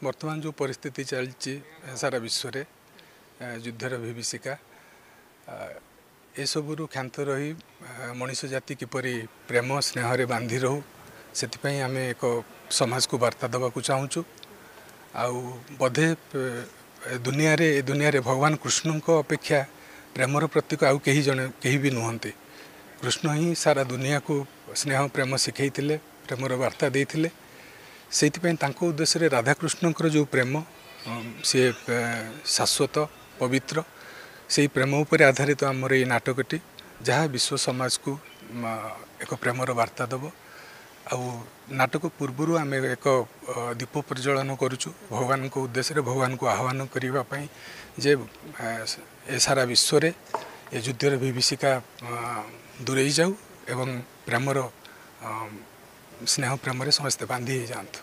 ବର୍ତ୍ତମାନ ଯେଉଁ ପରିସ୍ଥିତି ଚାଲିଛି ସାରା ବିଶ୍ୱରେ ଯୁଦ୍ଧର ବିଭୀଷିକା ଏସବୁରୁ କ୍ଷାନ୍ତ ରହି ମଣିଷ ଜାତି କିପରି ପ୍ରେମ ସ୍ନେହରେ ବାନ୍ଧି ରହୁ ସେଥିପାଇଁ ଆମେ ଏକ ସମାଜକୁ ବାର୍ତ୍ତା ଦେବାକୁ ଚାହୁଁଛୁ। ଆଉ ବୋଧେ ଦୁନିଆରେ ଏ ଦୁନିଆରେ ଭଗବାନ କୃଷ୍ଣଙ୍କ ଅପେକ୍ଷା ପ୍ରେମର ପ୍ରତୀକ ଆଉ କେହି ଜଣେ କେହି ବି ନୁହନ୍ତି। କୃଷ୍ଣ ହିଁ ସାରା ଦୁନିଆକୁ ସ୍ନେହ ପ୍ରେମ ଶିଖେଇଥିଲେ ପ୍ରେମର ବାର୍ତ୍ତା ଦେଇଥିଲେ। ସେଇଥିପାଇଁ ତାଙ୍କ ଉଦ୍ଦେଶ୍ୟରେ ରାଧାକୃଷ୍ଣଙ୍କର ଯେଉଁ ପ୍ରେମ ସିଏ ଶାଶ୍ୱତ ପବିତ୍ର ସେଇ ପ୍ରେମ ଉପରେ ଆଧାରିତ ଆମର ଏଇ ନାଟକଟି ଯାହା ବିଶ୍ୱ ସମାଜକୁ ଏକ ପ୍ରେମର ବାର୍ତ୍ତା ଦେବ। ଆଉ ନାଟକ ପୂର୍ବରୁ ଆମେ ଏକ ଦୀପ ପ୍ରଜ୍ୱଳନ କରୁଛୁ ଭଗବାନଙ୍କ ଉଦ୍ଦେଶ୍ୟରେ ଭଗବାନଙ୍କୁ ଆହ୍ୱାନ କରିବା ପାଇଁ ଯେ ଏ ସାରା ବିଶ୍ୱରେ ଏ ଯୁଦ୍ଧର ବିଭୀଷିକା ଦୂରେଇ ଯାଉ ଏବଂ ପ୍ରେମର ସ୍ନେହ ପ୍ରେମରେ ସମସ୍ତେ ବାନ୍ଧି ହେଇଯାଆନ୍ତୁ